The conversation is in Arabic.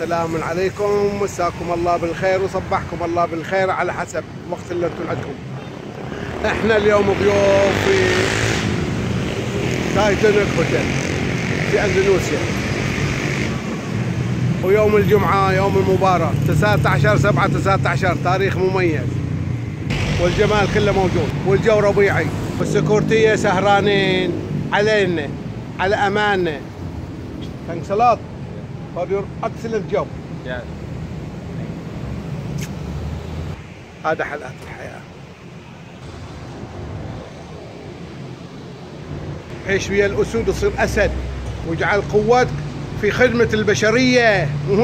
السلام عليكم مساكم الله بالخير وصبحكم الله بالخير على حسب وقت اللي أنتم عندكم. إحنا اليوم ضيوف في تايتانيك هوتيل في أندونيسيا. ويوم الجمعة يوم المباراة 19 7 19 تاريخ مميز. والجمال كله موجود والجو ربيعي. والسكورتية سهرانين علينا على أماننا. lot for your excellent job. Yeah. هذا حلقات الحياة عيش ويا الأسود وصير أسد واجعل قوتك في خدمة البشرية مو